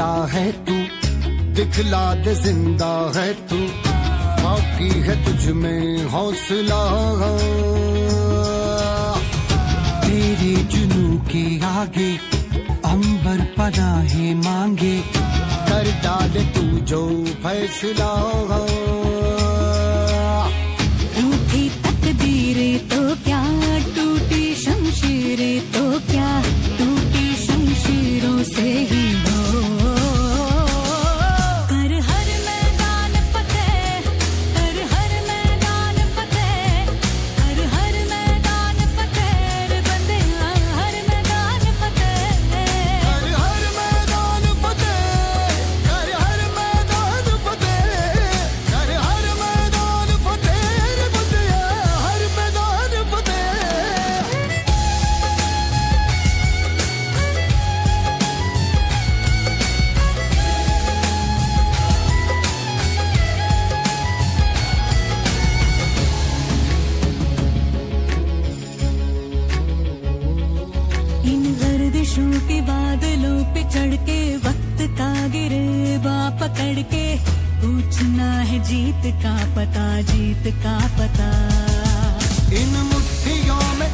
ज़िंदा है तू दिखला दे ज़िंदा है तू, बाकी है तुझ में हौसला। तेरे जुनू के आगे अंबर पनाहे मांगे, कर डाले तू जो फैसला। चढ़ के वक्त का गिरेबा पकड़ के पूछना है जीत का पता, जीत का पता। इन मुट्ठियों में